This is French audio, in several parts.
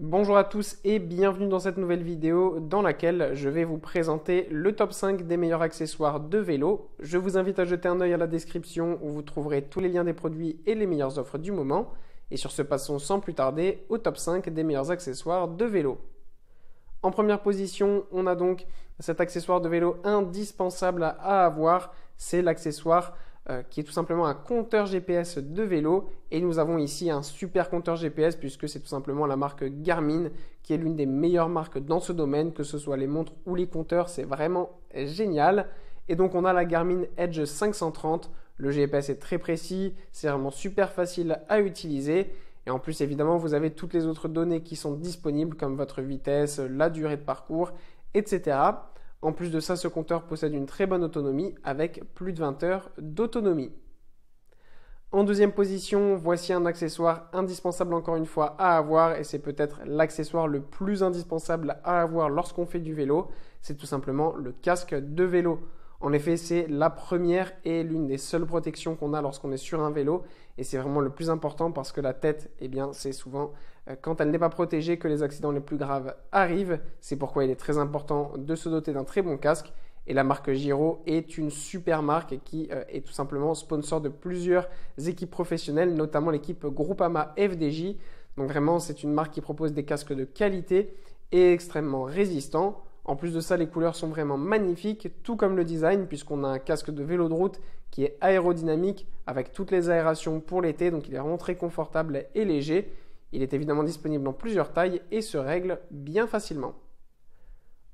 Bonjour à tous et bienvenue dans cette nouvelle vidéo dans laquelle je vais vous présenter le top 5 des meilleurs accessoires de vélo. Je vous invite à jeter un œil à la description où vous trouverez tous les liens des produits et les meilleures offres du moment. Et sur ce, passons sans plus tarder au top 5 des meilleurs accessoires de vélo. En première position, on a donc cet accessoire de vélo indispensable à avoir, c'est l'accessoire euh, qui est tout simplement un compteur GPS de vélo. Et nous avons ici un super compteur GPS puisque c'est tout simplement la marque Garmin qui est l'une des meilleures marques dans ce domaine, que ce soit les montres ou les compteurs, c'est vraiment génial. Et donc on a la Garmin Edge 530. Le GPS est très précis, c'est vraiment super facile à utiliser. Et en plus, évidemment, vous avez toutes les autres données qui sont disponibles, comme votre vitesse, la durée de parcours, etc. En plus de ça, ce compteur possède une très bonne autonomie avec plus de 20 heures d'autonomie. En deuxième position, voici un accessoire indispensable encore une fois à avoir et c'est peut-être l'accessoire le plus indispensable à avoir lorsqu'on fait du vélo. C'est tout simplement le casque de vélo. En effet, c'est la première et l'une des seules protections qu'on a lorsqu'on est sur un vélo. Et c'est vraiment le plus important parce que la tête, eh c'est souvent euh, quand elle n'est pas protégée que les accidents les plus graves arrivent. C'est pourquoi il est très important de se doter d'un très bon casque. Et la marque Giro est une super marque qui euh, est tout simplement sponsor de plusieurs équipes professionnelles, notamment l'équipe Groupama FDJ. Donc vraiment, c'est une marque qui propose des casques de qualité et extrêmement résistants. En plus de ça, les couleurs sont vraiment magnifiques, tout comme le design, puisqu'on a un casque de vélo de route qui est aérodynamique avec toutes les aérations pour l'été, donc il est vraiment très confortable et léger. Il est évidemment disponible dans plusieurs tailles et se règle bien facilement.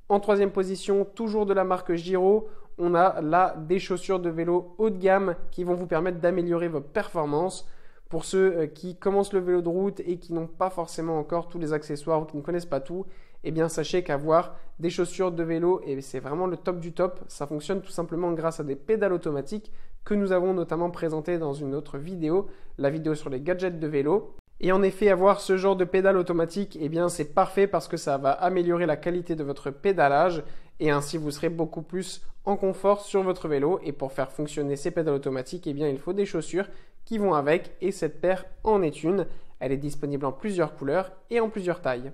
En troisième position, toujours de la marque Giro, on a là des chaussures de vélo haut de gamme qui vont vous permettre d'améliorer vos performances. Pour ceux euh, qui commencent le vélo de route et qui n'ont pas forcément encore tous les accessoires ou qui ne connaissent pas tout, eh bien sachez qu'avoir des chaussures de vélo, et c'est vraiment le top du top. Ça fonctionne tout simplement grâce à des pédales automatiques que nous avons notamment présentées dans une autre vidéo, la vidéo sur les gadgets de vélo. Et en effet, avoir ce genre de pédale automatique, eh bien c'est parfait parce que ça va améliorer la qualité de votre pédalage et ainsi vous serez beaucoup plus en confort sur votre vélo. Et pour faire fonctionner ces pédales automatiques, eh bien il faut des chaussures qui vont avec et cette paire en est une. Elle est disponible en plusieurs couleurs et en plusieurs tailles.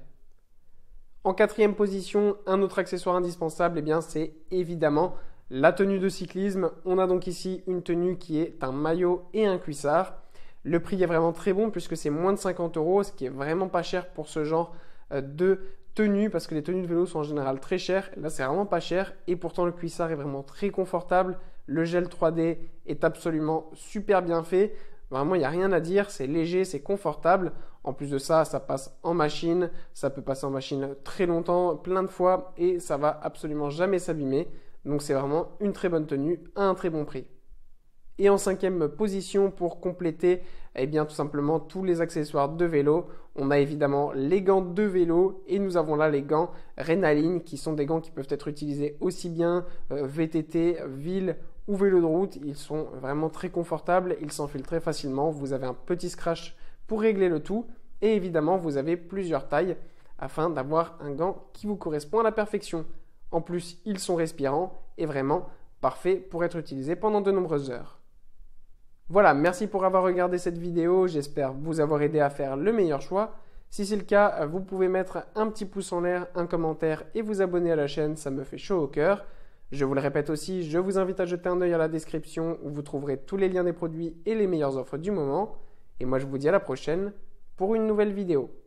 En quatrième position, un autre accessoire indispensable, eh bien, c'est évidemment la tenue de cyclisme. On a donc ici une tenue qui est un maillot et un cuissard. Le prix est vraiment très bon puisque c'est moins de 50 euros, ce qui est vraiment pas cher pour ce genre euh, de tenue parce que les tenues de vélo sont en général très chères. Là, c'est vraiment pas cher et pourtant le cuissard est vraiment très confortable. Le gel 3D est absolument super bien fait. Vraiment, il n'y a rien à dire, c'est léger, c'est confortable. En plus de ça, ça passe en machine, ça peut passer en machine très longtemps, plein de fois, et ça va absolument jamais s'abîmer. Donc c'est vraiment une très bonne tenue à un très bon prix. Et en cinquième position, pour compléter, eh bien tout simplement tous les accessoires de vélo, on a évidemment les gants de vélo et nous avons là les gants Renaline qui sont des gants qui peuvent être utilisés aussi bien euh, VTT, ville ou vélo de route. Ils sont vraiment très confortables, ils s'enfilent très facilement. Vous avez un petit scratch pour régler le tout. Et évidemment, vous avez plusieurs tailles afin d'avoir un gant qui vous correspond à la perfection. En plus, ils sont respirants et vraiment parfaits pour être utilisés pendant de nombreuses heures. Voilà, merci pour avoir regardé cette vidéo. J'espère vous avoir aidé à faire le meilleur choix. Si c'est le cas, vous pouvez mettre un petit pouce en l'air, un commentaire et vous abonner à la chaîne, ça me fait chaud au cœur. Je vous le répète aussi, je vous invite à jeter un œil à la description où vous trouverez tous les liens des produits et les meilleures offres du moment. Et moi je vous dis à la prochaine pour une nouvelle vidéo.